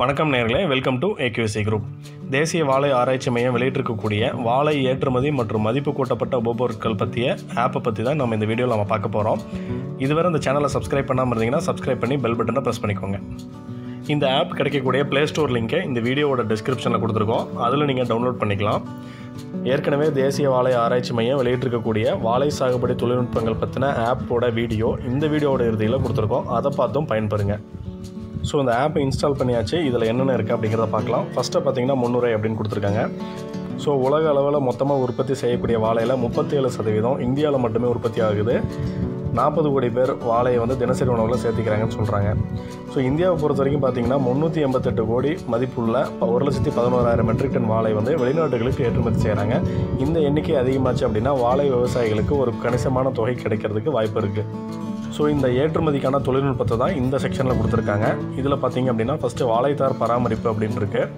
வணக்கம் நேர்களே welcome to AQSC group தேசிய வாழை ஆராய்ச்சி மையம் வெளியிட்டிருக்கக்கூடிய வாழை ஏற்றுமதி மற்றும் மதிப்பு கூட்டப்பட்ட உபபொருட்கள் பற்றிய ஆப்பை பற்றி தான் நம்ம இந்த வீடியோவில் நம்ம பார்க்க போகிறோம் இதுவரை இந்த சேனலை சப்ஸ்கிரைப் பண்ணாமல் இருந்தீங்கன்னா சப்ஸ்கிரைப் பண்ணி பெல் பட்டனை ப்ரெஸ் பண்ணிக்கோங்க. இந்த ஆப் கிடைக்கக்கூடிய ப்ளே ஸ்டோர் லிங்கை இந்த வீடியோவோட டிஸ்கிரிப்ஷனில் கொடுத்துருக்கோம். அதில் நீங்கள் டவுன்லோட் பண்ணிக்கலாம். ஏற்கனவே தேசிய வாழை ஆராய்ச்சி மையம் வெளியிட்டிருக்கக்கூடிய வாழை சாகுபடி தொழில்நுட்பங்கள் பற்றின ஆப்போட வீடியோ இந்த வீடியோவோட இறுதியில் கொடுத்துருக்கோம். அதை பார்த்தும் பயன்பெறுங்க. ஸோ இந்த ஆப் இன்ஸ்டால் பண்ணியாச்சு. இதில் என்னென்ன இருக்குது அப்படிங்கிறத பார்க்கலாம். ஃபஸ்ட்டு பார்த்தீங்கன்னா முன்னுரை அப்படின்னு கொடுத்துருக்காங்க. ஸோ உலக அளவில் மொத்தமாக உற்பத்தி செய்யக்கூடிய வாழையில் முப்பத்தி ஏழு சதவீதம் இந்தியாவில் மட்டுமே உற்பத்தி ஆகுது. நாற்பது கோடி பேர் வாழையை வந்து தினசரி உணவில் சேர்த்திக்கிறாங்கன்னு சொல்கிறாங்க ஸோ இந்தியாவை பொறுத்த வரைக்கும் பார்த்தீங்கன்னா முந்நூற்றி எண்பத்தெட்டு கோடி மதிப்புள்ள ஒரு லட்சத்தி பதினோராயிரம் மெட்ரிக் டன் வாழை வந்து வெளிநாடுகளுக்கு ஏற்றுமதி செய்கிறாங்க இந்த எண்ணிக்கை அதிகமாச்சு அப்படின்னா வாழை விவசாயிகளுக்கு ஒரு கணிசமான தொகை கிடைக்கிறதுக்கு வாய்ப்பு இருக்குது ஸோ இந்த ஏற்றுமதிக்கான தொழில்நுட்பத்தை தான் இந்த செக்ஷனில் கொடுத்துருக்காங்க. இதில் பார்த்தீங்க அப்படின்னா ஃபஸ்ட்டு வாழைத்தார் பராமரிப்பு அப்படின்னு இருக்குது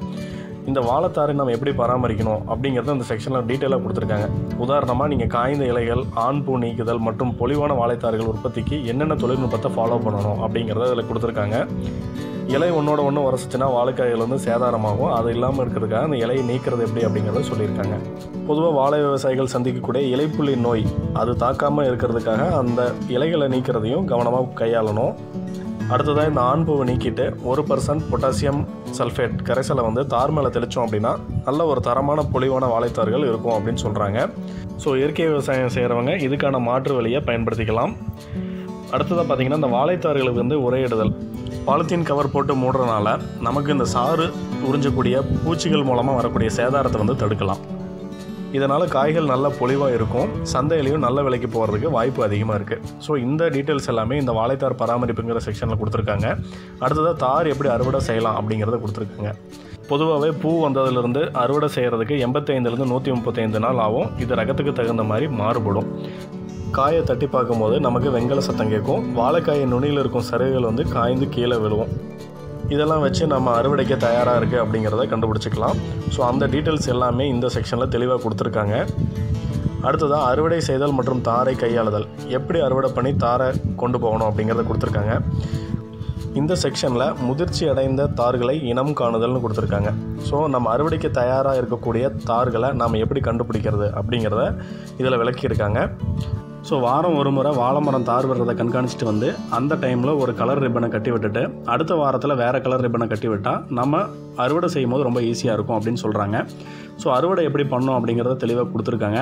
இந்த வாழைத்தாரை நம்ம எப்படி பராமரிக்கணும் அப்படிங்கிறத இந்த செக்ஷனில் டீட்டெயிலாக கொடுத்துருக்காங்க. உதாரணமாக நீங்கள் காய்ந்த இலைகள் ஆண் பூ நீக்குதல் மற்றும் பொலிவான வாழைத்தார்கள் உற்பத்திக்கு என்னென்ன தொழில்நுட்பத்தை ஃபாலோ பண்ணணும் அப்படிங்கிறத இதில் கொடுத்துருக்காங்க. இலை ஒன்றோட ஒன்று உரசிச்சுன்னா வாழைக்காய்கள் வந்து சேதாரமாகும். அது இல்லாமல் இருக்கிறதுக்காக அந்த இலையை நீக்கிறது எப்படி அப்படிங்கிறத சொல்லியிருக்காங்க. பொதுவாக வாழை விவசாயிகள் சந்திக்கக்கூடிய இலைப்புள்ளி நோய் அது தாக்காமல் இருக்கிறதுக்காக அந்த இலைகளை நீக்கிறதையும் கவனமாக கையாளணும். அடுத்ததாக இந்த ஆண்பூவை நீக்கிட்டு ஒரு பர்சன்ட் பொட்டாசியம் சல்ஃபேட் கரைசலை வந்து தார் மேலே தெளித்தோம் அப்படின்னா நல்ல ஒரு தரமான பொலிவான வாழைத்தார்கள் இருக்கும் அப்படின்னு சொல்கிறாங்க ஸோ இயற்கை விவசாயம் செய்கிறவங்க இதுக்கான மாற்று வழியை பயன்படுத்திக்கலாம். அடுத்ததாக பார்த்தீங்கன்னா இந்த வாழைத்தார்களுக்கு வந்து உரையிடுதல். பாலித்தீன் கவர் போட்டு மூடுறதுனால நமக்கு இந்த சாறு உறிஞ்சக்கூடிய பூச்சிகள் மூலமாக வரக்கூடிய சேதாரத்தை வந்து தடுக்கலாம். இதனால் காய்கள் நல்ல பொலிவாக இருக்கும். சந்தையிலையும் நல்ல விலைக்கு போகிறதுக்கு வாய்ப்பு அதிகமாக இருக்குது ஸோ இந்த டீட்டெயில்ஸ் எல்லாமே இந்த வாழைத்தார் பராமரிப்புங்கிற செக்ஷனில் கொடுத்துருக்காங்க. அடுத்ததாக தார் எப்படி அறுவடை செய்யலாம் அப்படிங்கிறத கொடுத்துருக்காங்க. பொதுவாகவே பூ வந்ததுலேருந்து அறுவடை செய்கிறதுக்கு எண்பத்தைந்துலேருந்து நூற்றி முப்பத்தைந்து நாள் ஆகும். இது ரகத்துக்கு தகுந்த மாதிரி மாறுபடும். காயை தட்டி பார்க்கும்போது நமக்கு வெங்கல சத்தம் கேட்கும். வாழைக்காயை நுனியில் இருக்கும் சருகுகள் வந்து காய்ந்து கீழே விழுவும். இதெல்லாம் வச்சு நம்ம அறுவடைக்க தயாராக இருக்குது அப்படிங்கிறத கண்டுபிடிச்சிக்கலாம். ஸோ அந்த டீட்டெயில்ஸ் எல்லாமே இந்த செக்ஷனில் தெளிவாக கொடுத்துருக்காங்க. அடுத்ததாக அறுவடை செய்தல் மற்றும் தாரை கையாளுதல். எப்படி அறுவடை பண்ணி தாரை கொண்டு போகணும் அப்படிங்கிறத கொடுத்துருக்காங்க. இந்த செக்ஷனில் முதிர்ச்சி அடைந்த தார்களை இனம் காணுதல்னு கொடுத்துருக்காங்க. ஸோ நம்ம அறுவடைக்கு தயாராக இருக்கக்கூடிய தார்களை நாம் எப்படி கண்டுபிடிக்கிறது அப்படிங்கிறத இதில் விளக்கியிருக்காங்க. ஸோ வாரம் ஒரு முறை வாழை மரம் தார் வர்றதை கண்காணிச்சிட்டு வந்து அந்த டைமில் ஒரு கலர் ரிப்பனை கட்டி விட்டுட்டு அடுத்த வாரத்தில் வேறு கலர் ரிப்பனை கட்டி விட்டால் நம்ம அறுவடை செய்யும் போது ரொம்ப ஈஸியாக இருக்கும் அப்படின்னு சொல்கிறாங்க ஸோ அறுவடை எப்படி பண்ணோம் அப்படிங்கிறத தெளிவாக கொடுத்துருக்காங்க.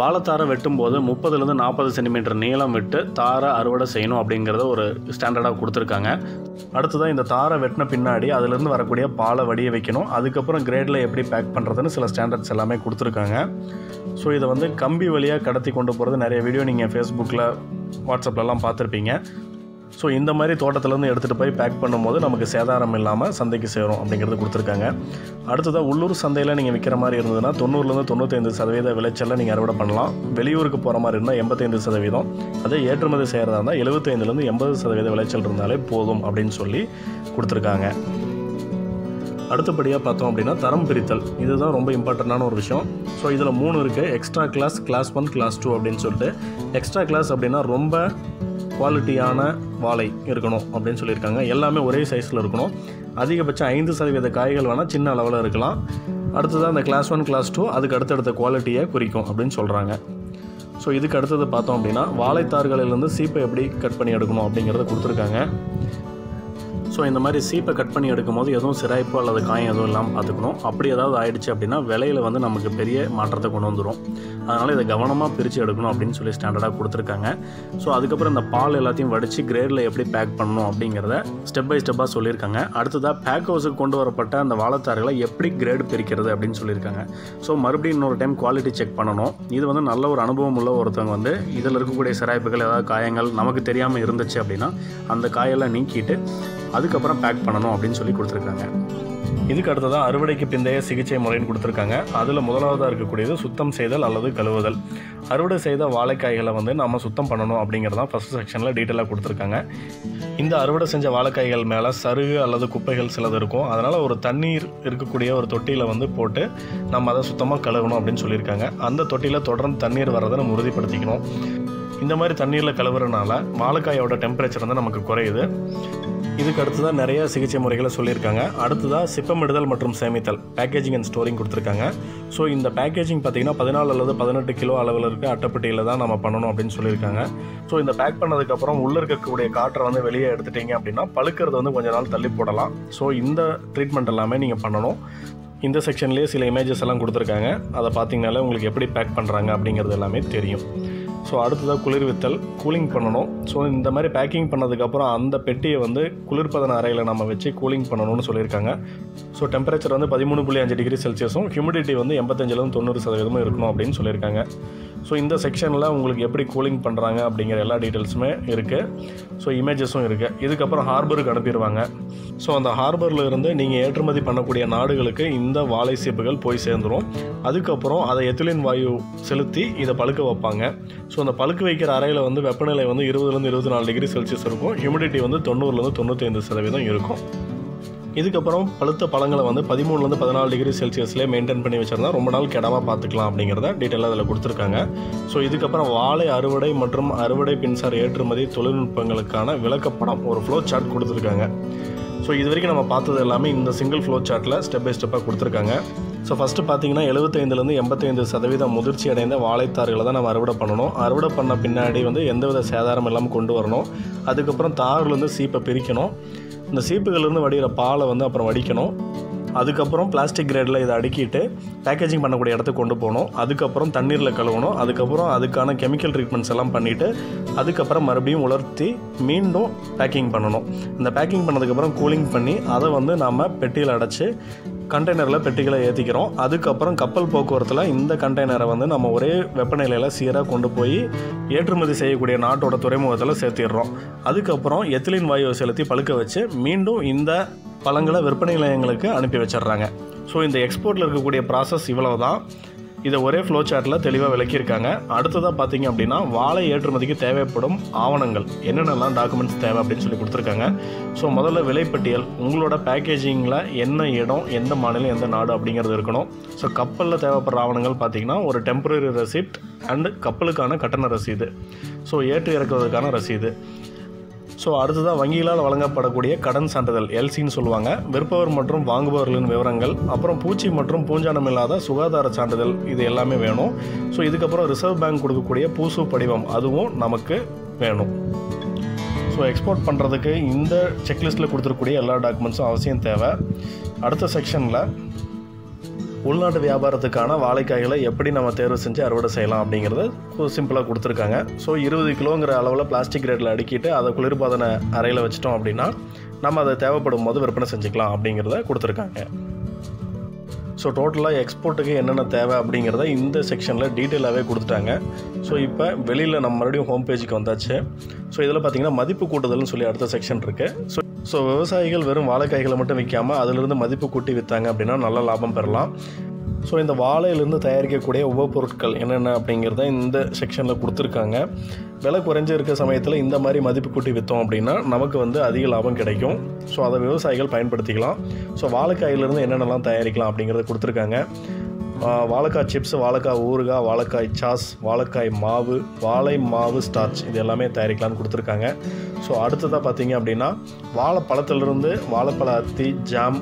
வாழைத்தாரை வெட்டும்போது முப்பதுலேருந்து நாற்பது சென்டிமீட்டர் நீளம் விட்டு தாரை அறுவடை செய்யணும் அப்படிங்கிறத ஒரு ஸ்டாண்டர்டாக கொடுத்துருக்காங்க. அடுத்ததான் இந்த தாரை வெட்டின பின்னாடி அதுலேருந்து வரக்கூடிய பாலை வடிய வைக்கணும். அதுக்கப்புறம் கிரேடில் எப்படி பேக் பண்ணுறதுன்னு சில ஸ்டாண்டர்ட்ஸ் எல்லாமே கொடுத்துருக்காங்க. ஸோ இதை வந்து கம்பி வழியாக கடத்தி கொண்டு போகிறது நிறைய வீடியோ நீங்கள் ஃபேஸ்புக்கில் வாட்ஸ்அப்லலாம் பார்த்துருப்பீங்க. ஸோ இந்த மாதிரி தோட்டத்துலேருந்து எடுத்துகிட்டு போய் பேக் பண்ணும்போது நமக்கு சேதாரம் இல்லாமல் சந்தைக்கு சேரும் அப்படிங்கிறது கொடுத்துருக்காங்க. அடுத்ததாக உள்ளூர் சந்தையில் நீங்கள் விற்கிற மாதிரி இருந்ததுன்னா தொண்ணூறுலேருந்து தொண்ணூத்தைந்து சதவீத விளைச்சலில் நீங்கள் அறுவடை பண்ணலாம். வெளியூருக்கு போகிற மாதிரி இருந்தால் எண்பத்தைந்து சதவீதம். அதே ஏற்றுமதி செய்கிறதா இருந்தால் எழுபத்தைந்துலேருந்து எண்பது சதவீத விளைச்சல் இருந்தாலே போதும் அப்படின்னு சொல்லி கொடுத்துருக்காங்க. அடுத்தபடியாக பார்த்தோம் அப்படின்னா தரம் பிரித்தல். இதுதான் ரொம்ப இம்பார்ட்டண்ட்டான ஒரு விஷயம். ஸோ இதில் மூணு இருக்குது extra class class one class two அப்படின்னு சொல்லிட்டு. எக்ஸ்ட்ரா கிளாஸ் அப்படின்னா ரொம்ப குவாலிட்டியான வாழை இருக்கணும் அப்படின்னு சொல்லியிருக்காங்க. எல்லாமே ஒரே சைஸில் இருக்கணும். அதிகபட்சம் ஐந்து சதவீத காய்கள் வேணால் சின்ன அளவில் இருக்கலாம். அடுத்ததாக அந்த கிளாஸ் ஒன் கிளாஸ் டூ அதுக்கு அடுத்தடுத்த குவாலிட்டியை குறிக்கும் அப்படின்னு சொல்கிறாங்க ஸோ இதுக்கு அடுத்தது பார்த்தோம் அப்படின்னா வாழைத்தார்களிலிருந்து சீப்பை எப்படி கட் பண்ணி எடுக்கணும் அப்படிங்கிறத கொடுத்துருக்காங்க. ஸோ இந்த மாதிரி சீப்பை கட் பண்ணி எடுக்கும் போது எதுவும் சிராய்ப்பு அல்லது காயம் எதுவும் இல்லாமல் பார்த்துக்கணும். அப்படி ஏதாவது ஆயிடுச்சு அப்படின்னா விலையில் வந்து நமக்கு பெரிய மாற்றத்தை கொண்டு வந்துடும் அதனால் இதை கவனமாக பிரித்து எடுக்கணும் அப்படின்னு சொல்லி ஸ்டாண்டர்டாக கொடுத்துருக்காங்க. ஸோ அதுக்கப்புறம் இந்த பால் எல்லாத்தையும் வடித்து கிரேடில் எப்படி பேக் பண்ணணும் அப்படிங்கிறத ஸ்டெப் பை ஸ்டெப்பாக சொல்லியிருக்காங்க. அடுத்ததாக பேக் ஹவுஸுக்கு கொண்டு வரப்பட்ட அந்த வாழைத்தார்களை எப்படி கிரேடு பிரிக்கிறது அப்படின்னு சொல்லியிருக்காங்க. ஸோ மறுபடியும் இன்னொரு டைம் குவாலிட்டி செக் பண்ணணும். இது வந்து நல்ல ஒரு அனுபவம் உள்ள ஒருத்தவங்க வந்து இதில் இருக்கக்கூடிய சிராய்ப்புகள் ஏதாவது காயங்கள் நமக்கு தெரியாமல் இருந்துச்சு அப்படின்னா அந்த காயெல்லாம் நீக்கிட்டு அதுக்கப்புறம் பேக் பண்ணணும் அப்படின்னு சொல்லி கொடுத்துருக்காங்க. இதுக்கு அடுத்ததாக அறுவடைக்கு பிந்தைய சிகிச்சை முறைன்னு கொடுத்துருக்காங்க. அதில் முதலாவதாக இருக்கக்கூடியது சுத்தம் செய்தல் அல்லது கழுவுதல். அறுவடை செய்த வாழைக்காய்களை வந்து நம்ம சுத்தம் பண்ணணும் அப்படிங்கிறதான் ஃபஸ்ட் செக்ஷனில் டீட்டெயிலாக கொடுத்துருக்காங்க. இந்த அறுவடை செஞ்ச வாழைக்காய்கள் மேலே சருகு அல்லது குப்பைகள் சிலது இருக்கும். அதனால் ஒரு தண்ணீர் இருக்கக்கூடிய ஒரு தொட்டியில் வந்து போட்டு நம்ம அதை சுத்தமாக கழுவணும் அப்படின்னு சொல்லியிருக்காங்க. அந்த தொட்டியில் தொடர்ந்து தண்ணீர் வர்றதை நம்ம உறுதிப்படுத்திக்கணும். இந்த மாதிரி தண்ணீரில் கழுவுறதுனால வாழைக்காயோட டெம்பரேச்சர் வந்து நமக்கு குறையுது. இதுக்கு அடுத்து தான் நிறைய சிகிச்சை முறைகளை சொல்லியிருக்காங்க. அடுத்ததாக சிப்பமிடுதல் மற்றும் சேமித்தல் பேக்கேஜிங் அண்ட் ஸ்டோரிங் கொடுத்துருக்காங்க. ஸோ இந்த பேக்கேஜிங் பார்த்தீங்கன்னா பதினாலு அல்லது பதினெட்டு கிலோ அளவில் இருக்க அட்டைப்பெட்டியில் தான் நம்ம பண்ணணும் அப்படின்னு சொல்லியிருக்காங்க. ஸோ இந்த பேக் பண்ணதுக்கப்புறம் உள்ளே இருக்கக்கூடிய காற்றை வந்து வெளியே எடுத்துட்டீங்க அப்படின்னா பழுக்கிறது வந்து கொஞ்ச நாள் தள்ளி போடலாம். ஸோ இந்த ட்ரீட்மெண்ட் எல்லாமே நீங்கள் பண்ணணும். இந்த செக்ஷன்லேயே சில இமேஜஸ் எல்லாம் கொடுத்துருக்காங்க. அதை பார்த்தீங்கனாலே உங்களுக்கு எப்படி பேக் பண்ணுறாங்க அப்படிங்கிறது எல்லாமே தெரியும். ஸோ அடுத்ததாக குளிர்வித்தல் கூலிங் பண்ணணும். ஸோ இந்த மாதிரி பேக்கிங் பண்ணதுக்கப்புறம் அந்த பெட்டியை வந்து குளிர்பதன அறையில் நம்ம வச்சு கூலிங் பண்ணணும்னு சொல்லியிருக்காங்க. ஸோ டெம்பரேச்சர் வந்து பதிமூணு புள்ளி அஞ்சு டிகிரி செல்சியஸும் ஹியூமிடிட்டி வந்து எண்பத்தஞ்சிலேருந்து தொண்ணூறு சதவீதமும் இருக்கணும் அப்படின்னு சொல்லியிருக்காங்க. ஸோ இந்த செக்ஷனில் உங்களுக்கு எப்படி கூலிங் பண்ணுறாங்க அப்படிங்கிற எல்லா டீட்டெயில்ஸுமே இருக்குது ஸோ இமேஜஸும் இருக்குது இதுக்கப்புறம் ஹார்பருக்கு அனுப்பிடுவாங்க ஸோ அந்த ஹார்பரில் இருந்து நீங்கள் ஏற்றுமதி பண்ணக்கூடிய நாடுகளுக்கு இந்த வாழை சீப்புகள் போய் சேர்ந்துடும் அதுக்கப்புறம் அதை எத்திலின் வாயு செலுத்தி இதை பழுக்க வைப்பாங்க. ஸோ அந்த பழுக்க வைக்கிற அறையில் வந்து வெப்பநிலை வந்து இருபதுலேருந்து இருபத்தி நாலு டிகிரி செல்சியஸ் இருக்கும். ஹியூமிடிட்டி வந்து தொண்ணூறுலேருந்து தொண்ணூற்றி சதவீதம் இருக்கும். இதுக்கப்புறம் பழுத்த பழங்களை வந்து பதிமூணுலேருந்து பதினாலு டிகிரி செல்சியஸ்லேயே மெயின்டைன் பண்ணி வச்சிருந்தா ரொம்ப நாள் கெடாமல் பார்த்துக்கலாம் அப்படிங்கிறத டீட்டெயிலாக அதில் கொடுத்துருக்காங்க. ஸோ இதுக்கப்புறம் வாழை அறுவடை மற்றும் அறுவடை மின்சார ஏற்றுமதி தொழில்நுட்பங்களுக்கான விளக்கப்படம் ஒரு ஃப்ளோ சார்ட் கொடுத்துருக்காங்க. ஸோ இது வரைக்கும் நம்ம பார்த்தது எல்லாமே இந்த சிங்கிள் ஃப்ளோ சார்ட்டில் ஸ்டெப் பை ஸ்டெப்பாக கொடுத்துருக்காங்க. ஸோ ஃபஸ்ட்டு பார்த்தீங்கன்னா எழுபத்தைந்துலேருந்து எண்பத்தைந்து சதவீதம் முதிர்ச்சி அடைந்த வாழைத்தார்களை தான் நம்ம அறுவடை பண்ணணும். அறுவடை பண்ண பின்னாடி வந்து எந்தவித சேதாரம் இல்லாமல் கொண்டு வரணும். அதுக்கப்புறம் தார்லேருந்து சீப்பை பிரிக்கணும். இந்த சீப்புகள்லேருந்து வடிகிற பாலை வந்து அப்புறம் வடிக்கணும். அதுக்கப்புறம் பிளாஸ்டிக் கிரேடில் இதை அடுக்கிட்டு பேக்கேஜிங் பண்ணக்கூடிய இடத்துக்கு கொண்டு போகணும். அதுக்கப்புறம் தண்ணீரில் கழுவணும். அதுக்கப்புறம் அதுக்கான கெமிக்கல் ட்ரீட்மெண்ட்ஸ் எல்லாம் பண்ணிவிட்டு அதுக்கப்புறம் மறுபடியும் உலர்த்தி மீண்டும் பேக்கிங் பண்ணணும். இந்த பேக்கிங் பண்ணதுக்கப்புறம் கூலிங் பண்ணி அதை வந்து நாம் பெட்டியில் அடைச்சி கண்டெய்னரில் பெட்டிகளை ஏற்றிக்கிறோம் அதுக்கப்புறம் கப்பல் போக்குவரத்தில் இந்த கண்டெய்னரை வந்து நம்ம ஒரே வெப்பநிலையில் சீராக கொண்டு போய் ஏற்றுமதி செய்யக்கூடிய நாட்டோட துறைமுகத்தில் சேர்த்திடுறோம். அதுக்கப்புறம் எத்திலின் வாயுவை செலுத்தி பழுக்க வச்சு மீண்டும் இந்த பழங்களை விற்பனை நிலையங்களுக்கு அனுப்பி வச்சிடுறாங்க. ஸோ இந்த எக்ஸ்போர்ட்டில் இருக்கக்கூடிய ப்ராசஸ் இவ்வளோ தான் இதை ஒரே ஃப்ளோ சார்ட்டில் தெளிவாக விளக்கியிருக்காங்க. அடுத்ததாக பார்த்தீங்க அப்படின்னா வாழை ஏற்றுமதிக்கு தேவைப்படும் ஆவணங்கள். என்னென்னலாம் டாக்குமெண்ட்ஸ் தேவை அப்படின்னு சொல்லி கொடுத்துருக்காங்க. ஸோ முதல்ல விலைப்பட்டியல் உங்களோட பேக்கேஜிங்கில் என்ன இடம் எந்த மாநிலம் எந்த நாடு அப்படிங்கிறது இருக்கணும். ஸோ கப்பலில் தேவைப்படுற ஆவணங்கள் பார்த்தீங்கன்னா ஒரு டெம்பரரி ரெசிப்ட் அண்டு கப்பலுக்கான கட்டண ரசீது. ஸோ ஏற்று இறக்குவதற்கான ரசீது. ஸோ அடுத்ததாக வங்கிகளால் வழங்கப்படக்கூடிய கடன் சான்றிதழ் எல்சின்னு சொல்லுவாங்க. விற்பவர் மற்றும் வாங்குபவர்களின் விவரங்கள் அப்புறம் பூச்சி மற்றும் பூஞ்சானம் இல்லாத சுகாதார சான்றிதழ் இது எல்லாமே வேணும். ஸோ இதுக்கப்புறம் ரிசர்வ் பேங்க் கொடுக்கக்கூடிய பூசு படிவம் அதுவும் நமக்கு வேணும். ஸோ எக்ஸ்போர்ட் பண்ணுறதுக்கு இந்த செக்லிஸ்ட்டில் கொடுத்துருக்கூடிய எல்லா டாக்குமெண்ட்ஸும் அவசியம் தேவை. அடுத்த செக்ஷனில் உள்நாட்டு வியாபாரத்துக்கான வாழைக்காய்களை எப்படி நம்ம தேர்வு செஞ்சு அறுவடை செய்யலாம் அப்படிங்கிறத சிம்பிளாக கொடுத்துருக்காங்க. ஸோ இருபது கிலோங்கிற அளவில் பிளாஸ்டிக் ரேட்டில் அடுக்கிட்டு அதை குளிர்பாதன அறையில் வச்சிட்டோம் அப்படின்னா நம்ம அதை தேவைப்படும் போது விற்பனை செஞ்சுக்கலாம் அப்படிங்கிறத கொடுத்துருக்காங்க. ஸோ டோட்டலாக எக்ஸ்போர்ட்டுக்கு என்னென்ன தேவை அப்படிங்கிறத இந்த செக்ஷனில் டீட்டெயிலாகவே கொடுத்துட்டாங்க. ஸோ இப்போ வெளியில் நம்ம மறுபடியும் ஹோம் பேஜுக்கு வந்தாச்சு. ஸோ இதில் பார்த்தீங்கன்னா மதிப்பு கூட்டுதல்னு சொல்லி அடுத்த செக்ஷன் இருக்குது ஸோ ஸோ விவசாயிகள் வெறும் வாழைக்காய்களை மட்டும் விற்காமல் அதிலிருந்து மதிப்பு கூட்டி விற்றாங்க அப்படின்னா நல்ல லாபம் பெறலாம். ஸோ இந்த வாழையிலேருந்து தயாரிக்கக்கூடிய உபப்பொருட்கள் என்னென்ன அப்படிங்கிறத இந்த செக்ஷனில் கொடுத்துருக்காங்க. விலை குறைஞ்சிருக்க சமயத்தில் இந்த மாதிரி மதிப்பு கூட்டி விற்றோம் அப்படின்னா நமக்கு வந்து அதிக லாபம் கிடைக்கும். ஸோ அதை விவசாயிகள் பயன்படுத்திக்கலாம். ஸோ வாழைக்காயிலிருந்து என்னென்னலாம் தயாரிக்கலாம் அப்படிங்கிறத கொடுத்துருக்காங்க. வாழைக்காய் சிப்ஸ் வாழைக்காய் ஊறுகாய் வாழைக்காய் சாஸ் வாழைக்காய் மாவு வாழை மாவு ஸ்டார்ச் இது எல்லாமே தயாரிக்கலாம்னு கொடுத்துருக்காங்க. ஸோ அடுத்ததாக பார்த்தீங்க அப்படின்னா வாழைப்பழத்துலேருந்து வாழைப்பழ அத்தி ஜாம்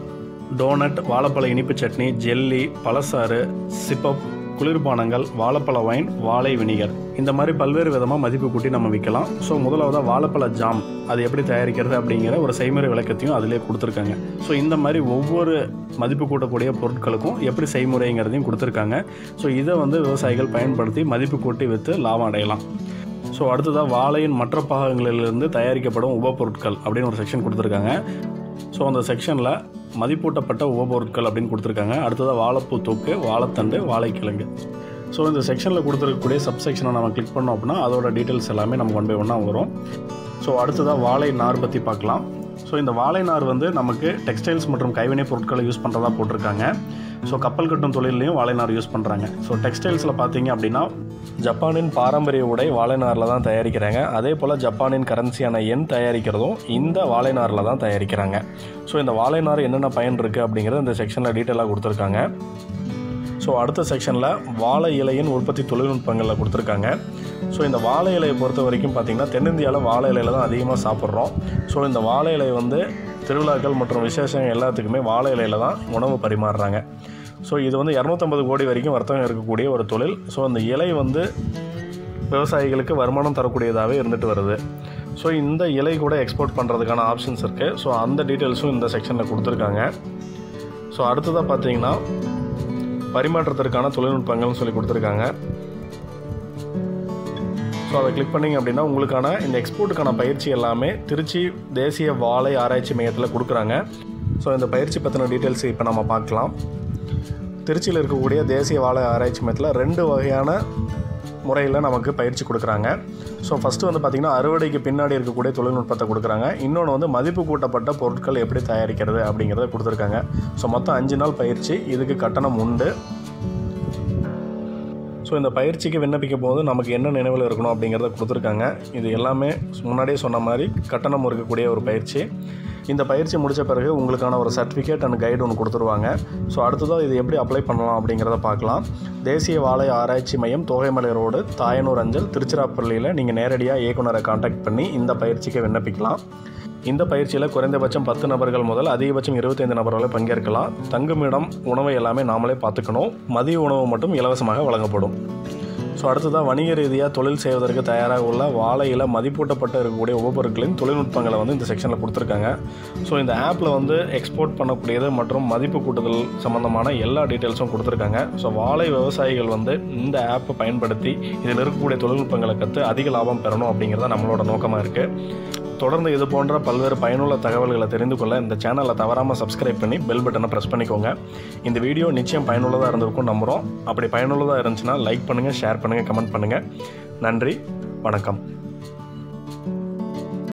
டோனட் வாழைப்பழ இனிப்பு சட்னி ஜெல்லி பழசாறு சிப்பப் குளிர்பானங்கள் வாழைப்பழ வைன் வாழை வினிகர். இந்த மாதிரி பல்வேறு விதமாக மதிப்பு கூட்டி நம்ம விற்கலாம் ஸோ முதலாவதாக வாழைப்பழ ஜாம். அது எப்படி தயாரிக்கிறது அப்படிங்கிற ஒரு செய்முறை விளக்கத்தையும் அதிலே கொடுத்துருக்காங்க. ஸோ இந்த மாதிரி ஒவ்வொரு மதிப்பு கூட்டக்கூடிய பொருட்களுக்கும் எப்படி செய்முறைங்கிறதையும் கொடுத்துருக்காங்க. ஸோ இதை வந்து விவசாயிகள் பயன்படுத்தி மதிப்பு கூட்டி விற்று லாபம் அடையலாம். ஸோ அடுத்ததாக வாழையின் மற்ற பாகங்களிலிருந்து தயாரிக்கப்படும் உபப்பொருட்கள் அப்படின்னு ஒரு செக்ஷன் கொடுத்துருக்காங்க. ஸோ அந்த செக்ஷனில் மதிப்பூட்டப்பட்ட உபபொருட்கள் அப்படின்னு கொடுத்துருக்காங்க. அடுத்ததாக வாழைப்பூ தொக்கு வாழைத்தண்டு வாழைக்கிழங்கு. ஸோ இந்த செக்ஷனில் கொடுத்துருக்கக்கூடிய சப் செக்ஷனை நம்ம கிளிக் பண்ணோம் அப்படின்னா அதோட டீட்டெயில்ஸ் எல்லாமே நம்ம ஒன் பை ஒன்னாக வரும் ஸோ அடுத்ததாக வாழை நார் பற்றி பார்க்கலாம். ஸோ இந்த வாழை நார் வந்து நமக்கு டெக்ஸ்டைல்ஸ் மற்றும் கைவினைப் பொருட்களை யூஸ் பண்ணுறதா போட்டிருக்காங்க. ஸோ கப்பல் கட்டும் தொழிலையும் வாழைநார் யூஸ் பண்ணுறாங்க ஸோ டெக்ஸ்டைல்ஸில் பார்த்தீங்க அப்படின்னா ஜப்பானின் பாரம்பரிய உடை வாழைநாரில் தான் தயாரிக்கிறாங்க. அதே போல் ஜப்பானின் கரன்சியான எண் தயாரிக்கிறதும் இந்த வாழைநாரில் தான் தயாரிக்கிறாங்க. ஸோ இந்த வாழைநார் என்னென்ன பயன் இருக்குது அப்படிங்கிறத இந்த செக்ஷனில் டீட்டெயிலாக கொடுத்துருக்காங்க. ஸோ அடுத்த செக்ஷனில் வாழை இலையின் உற்பத்தி தொழில்நுட்பங்களில் கொடுத்துருக்காங்க. ஸோ இந்த வாழை இலையை பொறுத்த வரைக்கும் பார்த்திங்கன்னா தென்னிந்தியாவில் வாழை இலையில தான் அதிகமாக சாப்பிட்றோம். ஸோ இந்த வாழை இலை வந்து திருவிழாக்கள் மற்றும் விசேஷங்கள் எல்லாத்துக்குமே வாழை இலையில தான் உணவு பரிமாறுறாங்க. ஸோ இது வந்து இரநூத்தம்பது கோடி வரைக்கும் வர்த்தகம் இருக்கக்கூடிய ஒரு தொழில். ஸோ அந்த இலை வந்து விவசாயிகளுக்கு வருமானம் தரக்கூடியதாகவே இருந்துட்டு வருது. ஸோ இந்த இலை கூட எக்ஸ்போர்ட் பண்ணுறதுக்கான ஆப்ஷன்ஸ் இருக்குது ஸோ அந்த டீட்டெயில்ஸும் இந்த செக்ஷனில் கொடுத்துருக்காங்க. ஸோ அடுத்ததாக பார்த்தீங்கன்னா பரிமாற்றத்திற்கான தொழில்நுட்பங்கள்னு சொல்லி கொடுத்துருக்காங்க. ஸோ அதை கிளிக் பண்ணிங்க அப்படின்னா உங்களுக்கான இந்த எக்ஸ்போர்ட்டுக்கான பயிற்சி எல்லாமே திருச்சி தேசிய வாழை ஆராய்ச்சி மையத்தில் கொடுக்குறாங்க. ஸோ இந்த பயிற்சி பற்றின டீட்டெயில்ஸ் இப்போ நம்ம பார்க்கலாம். திருச்சியில் இருக்கக்கூடிய தேசிய வாழை ஆராய்ச்சி மையத்தில் ரெண்டு வகையான முறையில் நமக்கு பயிற்சி கொடுக்குறாங்க. ஸோ ஃபஸ்ட்டு வந்து பார்த்திங்கன்னா அறுவடைக்கு பின்னாடி இருக்கக்கூடிய தொழில்நுட்பத்தை கொடுக்குறாங்க. இன்னொன்று வந்து மதிப்பு கூட்டப்பட்ட பொருட்கள் எப்படி தயாரிக்கிறது அப்படிங்கிறத கொடுத்துருக்காங்க. ஸோ மொத்தம் அஞ்சு நாள் பயிற்சி. இதுக்கு கட்டணம் உண்டு. ஸோ இந்த பயிற்சிக்கு விண்ணப்பிக்க போது நமக்கு என்ன நினைவில் இருக்கணும் அப்படிங்கிறத கொடுத்துருக்காங்க. இது எல்லாமே முன்னாடியே சொன்ன மாதிரி கட்டணம் இருக்கக்கூடிய ஒரு பயிற்சி. இந்த பயிற்சி முடித்த பிறகு உங்களுக்கான ஒரு சர்டிஃபிகேட் அண்ட் கைடு ஒன்று கொடுத்துருவாங்க. ஸோ அடுத்ததாக இது எப்படி அப்ளை பண்ணலாம் அப்படிங்கிறத பார்க்கலாம். தேசிய வாழை ஆராய்ச்சி மையம் தோகைமலை ரோடு தாயனூர் அஞ்சல் திருச்சிராப்பள்ளியில் நீங்கள் நேரடியாக இயக்குனரை காண்டாக்ட் பண்ணி இந்த பயிற்சிக்கு விண்ணப்பிக்கலாம். இந்த பயிற்சியில் குறைந்தபட்சம் பத்து நபர்கள் முதல் அதிகபட்சம் இருபத்தைந்து நபர்களை பங்கேற்கலாம். தங்குமிடம் உணவை எல்லாமே நாமளே பார்த்துக்கணும். மதிய உணவு மட்டும் இலவசமாக வழங்கப்படும். ஸோ அடுத்ததாக வணிக ரீதியாக தொழில் செய்வதற்கு தயாராக உள்ள வாழையில் மதிப்பூட்டப்பட்டு இருக்கக்கூடிய உபப்பொருட்களின் தொழில்நுட்பங்களை வந்து இந்த செக்ஷனில் கொடுத்துருக்காங்க. ஸோ இந்த ஆப்பில் வந்து எக்ஸ்போர்ட் பண்ணக்கூடியது மற்றும் மதிப்பு கூட்டுதல் சம்மந்தமான எல்லா டீட்டெயில்ஸும் கொடுத்துருக்காங்க. ஸோ வாழை விவசாயிகள் வந்து இந்த ஆப்பை பயன்படுத்தி இதில் இருக்கக்கூடிய தொழில்நுட்பங்களை கற்று அதிக லாபம் பெறணும் அப்படிங்கிறத நம்மளோட நோக்கமாக இருக்குது தொடர்ந்து இது போன்ற பல்வேறு பயனுள்ள தகவல்களை தெரிந்து கொள்ள இந்த சேனலை தவறாமல் சப்ஸ்கிரைப் பண்ணி பெல் பட்டனை ப்ரெஸ் பண்ணிக்கோங்க. இந்த வீடியோ நிச்சயம் பயனுள்ளதாக இருந்திருக்கும் நம்புகிறோம் அப்படி பயனுள்ளதாக இருந்துச்சுன்னா லைக் பண்ணுங்கள் ஷேர் பண்ணுங்கள் கமெண்ட் பண்ணுங்கள் நன்றி வணக்கம்.